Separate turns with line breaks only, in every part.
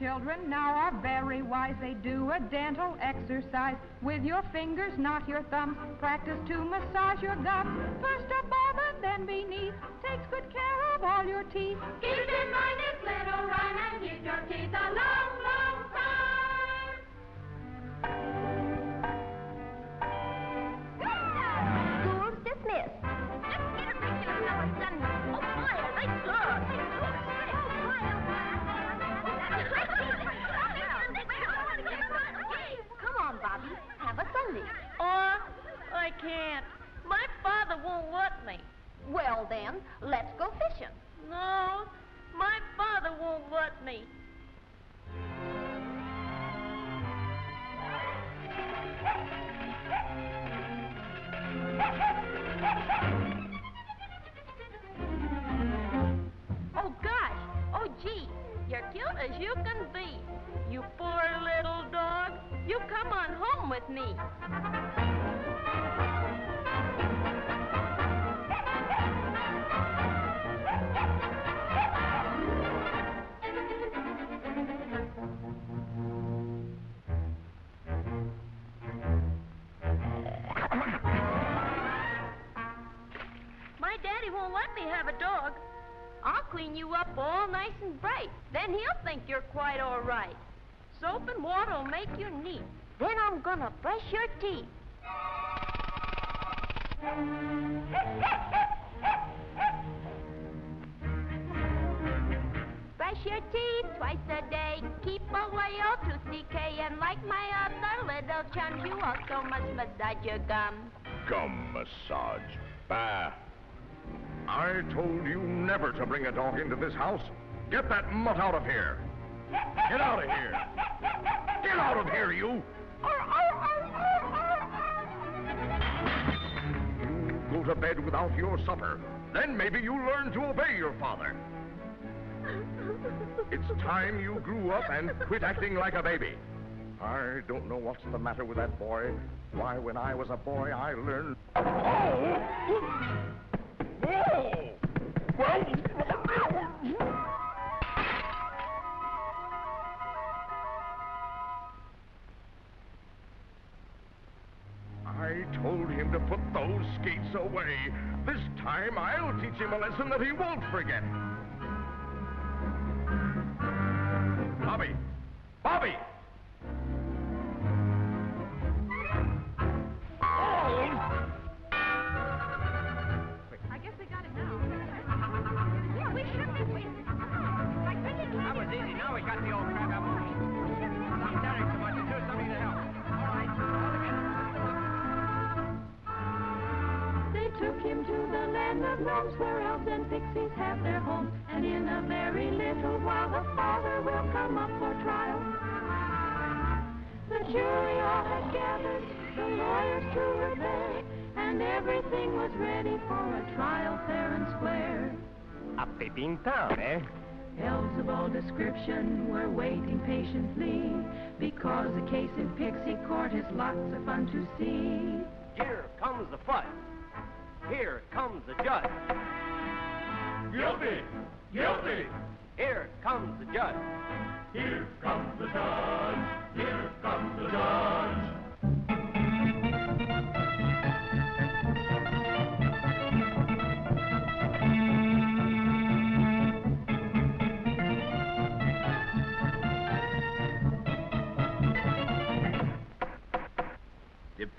Children now are very wise. They do a dental exercise with your fingers, not your thumbs. Practice to massage your gums. First above and then beneath. Takes good care of all your teeth.
Keep in mind this little rhyme and keep your teeth a
can't. My father won't let me.
Well, then, let's go fishing.
No, my father won't let me. Oh, gosh. Oh, gee. You're cute as you can be. You poor little dog. You come on home with me. Won't let me have a dog. I'll clean you up all nice and bright. Then he'll think you're quite all right. Soap and water'll make you neat. Then I'm gonna brush your teeth. Brush your teeth twice a day. Keep away all tooth decay. And like my other little chums, you also must massage your gum.
Gum massage. Bah. I told you never to bring a dog into this house. Get that mutt out of here. Get out of here. Get out of here, you. You go to bed without your supper. Then maybe you'll learn to obey your father. It's time you grew up and quit acting like a baby. I don't know what's the matter with that boy. Why, when I was a boy, I learned. Oh! I told him to put those skates away. This time I'll teach him a lesson that he won't forget. Bobby!
Him to the land of gnomes where elves and pixies have their homes. And in a very little while the father will come up for trial. The jury all had gathered, the lawyers too were there, and everything was ready for a trial fair and square.
Up in town, eh?
Elves of all description were waiting patiently, because the case in Pixie Court is lots of fun to see.
Here comes the fudge. Here comes the judge.
Guilty! Guilty!
Here comes the judge.
Here comes the judge! Here comes the judge!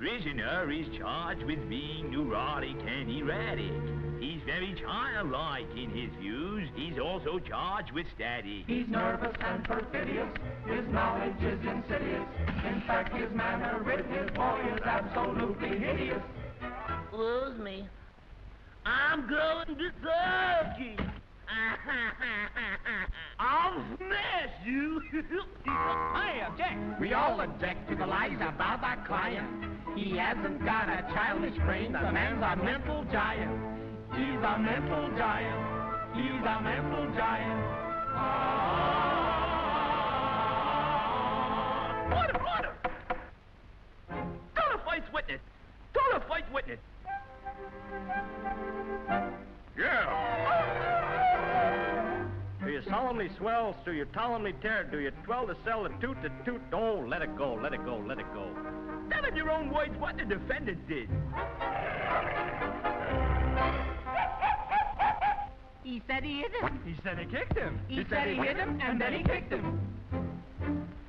Prisoner is charged with being neurotic and erratic. He's very childlike in his views. He's also charged with static.
He's nervous and perfidious. His knowledge is insidious. In fact, his manner with his boy is absolutely hideous.
Lose me. I'm going to Turkey. I'll smash you.
I object.
We all object to the lies about our client. He hasn't got a childish brain. The man's a mental giant. He's a mental giant. He's a mental giant. Oh.
Order, order! Don't fight witness. Don't fight witness. Yeah solemnly swell? Do you solemnly tear? Do you twirl the cell and toot the toot? Oh, let it go, let it go, let it go.
Tell in your own words what the defendant did.
He said he hit him.
He said he kicked him.
He, said he hit him, and then he kicked him.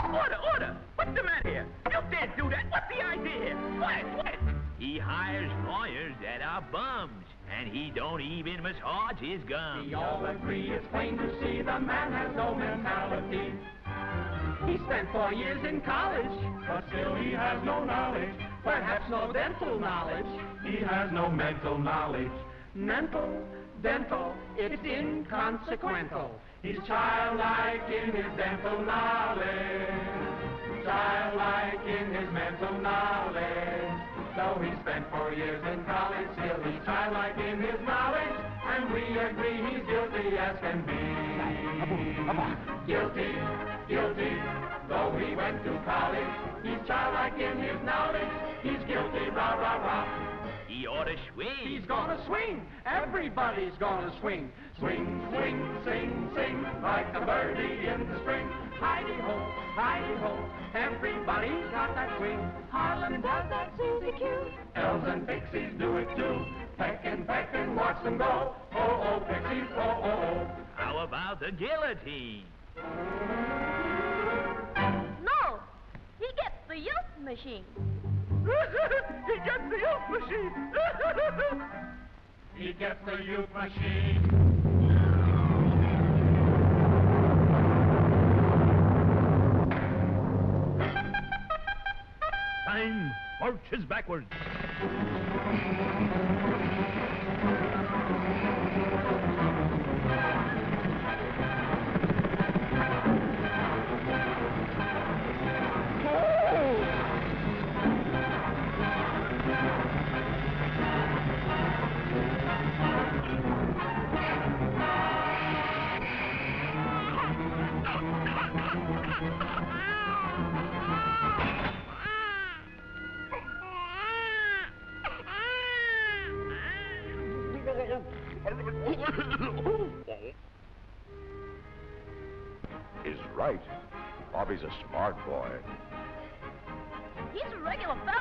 Order, order! What's the matter here? You can't do that. What's the idea here? What? What? He hires lawyers that are bums, and he don't even massage his gums.
We all agree it's plain to see the man has no mentality. He spent four years in college, but still he has no knowledge. Perhaps no dental knowledge. He has no mental knowledge. Mental, dental, it's inconsequential. He's childlike in his dental knowledge. Childlike in his mental knowledge. Though he spent four years in college, he's childlike in his knowledge. And we agree he's guilty as can be. Guilty, guilty. Though he went to college, he's childlike in his knowledge. He's guilty, rah, rah, rah.
He ought to swing.
He's gonna swing. Everybody's gonna swing. Swing, swing, sing, sing, like a birdie in the spring. Heidi ho, heidi ho, everybody's got that swing.
Harlem does that Susie Q.
Elves and pixies do it too. Peck and peck and watch them go. Oh, oh, pixies, oh, oh, oh.
How about the guillotine?
No, he gets the youth machine.
He gets the youth machine.
He gets the youth machine.
Time marches backwards.
Right. Bobby's a smart boy.
He's a regular fella.